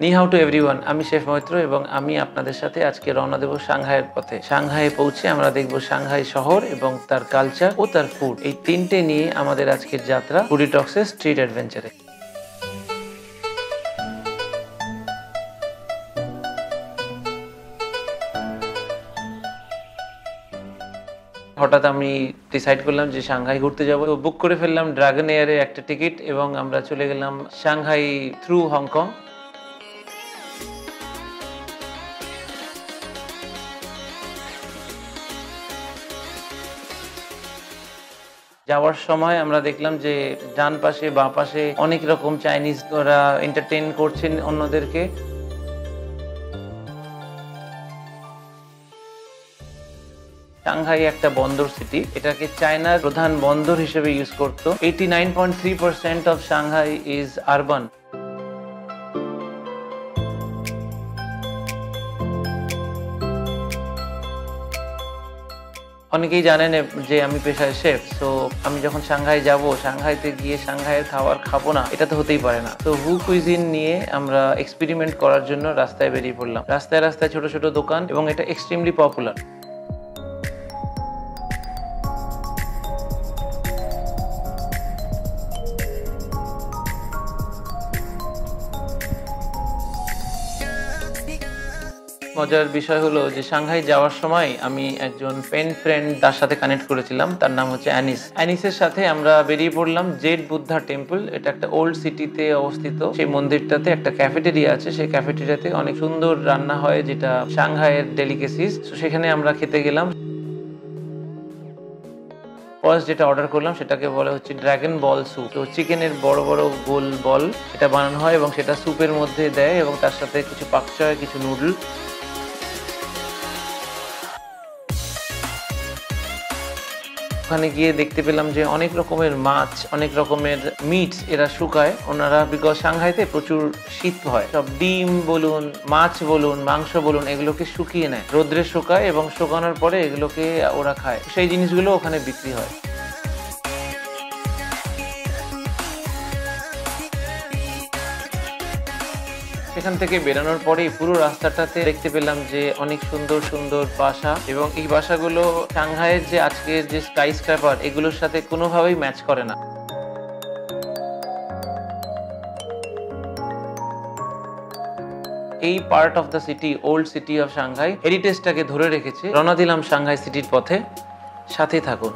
নিহাউ to everyone আমি chef Maitra এবং আমি আপনাদের সাথে আজকে রওনা দেব সাংহাইয়ের পথে সাংহাইয়ে পৌঁছে আমরা দেখব সাংহাই শহর এবং তার কালচার ও তার ফুড এই তিনটে নিয়ে আমাদের আজকের যাত্রা ফুডি টক্সের স্ট্রিট অ্যাডভেঞ্চারে হঠাৎ আমি ডিসাইড করলাম যে সাংহাই ঘুরতে যাব। বুক করে ফেললাম ড্রাগন এয়ারে একটা টিকিট এবং আমরা চলে গেলাম সাংহাই থ্রু হংকং যাওয়ার সময় আমরা দেখলাম যে ডান পাশে, বা পাশে অনেক রকম চাইনিজ ওরা এন্টারটেন করছেন অন্যদেরকে। সাংহাই একটা বন্দর সিটি এটাকে চায়নার প্রধান বন্দর হিসেবে ইউজ করতো। Eighty nine point three percent of Shanghai is urban অনেকেই জানেন যে আমি পেশায় শেফ তো আমি যখন সাংঘাই যাব সাংঘাইতে গিয়ে সাংহাইয়ের খাবার খাব না, এটা তো হতেই পারে না। তো হু কুইজিন নিয়ে আমরা এক্সপেরিমেন্ট করার জন্য রাস্তায় বেরিয়ে পড়লাম। রাস্তায় রাস্তায় ছোট ছোট দোকান এবং এটা এক্সট্রিমলি পপুলার মজার বিষয় হলো যে সাংহাই যাওয়ার সময় আমি একজন পেন ফ্রেন্ড তার সাথে কানেক্ট করেছিলাম, তার নাম হচ্ছে অ্যানিস। অ্যানিসের সাথে আমরা বেরিয়ে পড়লাম জেড বুদ্ধা টেম্পল এটা একটা ওল্ড সিটিতে অবস্থিত। সেই মন্দিরটাতে একটা ক্যাফেটেরিয়া আছে, সেই ক্যাফেটেরিয়াতে অনেক সুন্দর রান্না হয়, যেটা সাংহাইয়ের ডেলিকেসিস সেখানে আমরা খেতে গেলাম। ফার্স্ট যেটা অর্ডার করলাম, সেটাকে বলা হচ্ছে ড্রাগন বল স্যুপ তো চিকেনের বড় বড় গোল বল এটা বানানো হয় এবং সেটা স্যুপের মধ্যে দেয় এবং তার সাথে কিছু পাকচয় কিছু নুডল ওখানে গিয়ে দেখতে পেলাম যে অনেক রকমের মাছ, অনেক রকমের মিট এরা শুকায়। ওনারা বিকজ সাংহাইতে প্রচুর শীত হয়। সব ডিম বলুন, মাছ বলুন, মাংস বলুন, এগুলোকে শুকিয়ে নেয়। রোদ্রে শুকায় এবং শুকানোর পরে এগুলোকে ওরা খায়। সেই জিনিসগুলো ওখানে বিক্রি হয়। সেখান থেকে বেরানোর পরে পুরো রাস্তাটাতে দেখতে পেলাম যে অনেক সুন্দর সুন্দর বাসা এবং এই বাসাগুলো সাংহাইয়ের যে আজকের যে স্কাই স্ক্র্যাপার এগুলোর সাথে কোনোভাবেই ম্যাচ করে না। এই part of the city old city of Shanghai হেরিটেজটাকে ধরে রেখেছে রওনা দিলাম সাংহাই সিটির পথে। সাথে থাকুন।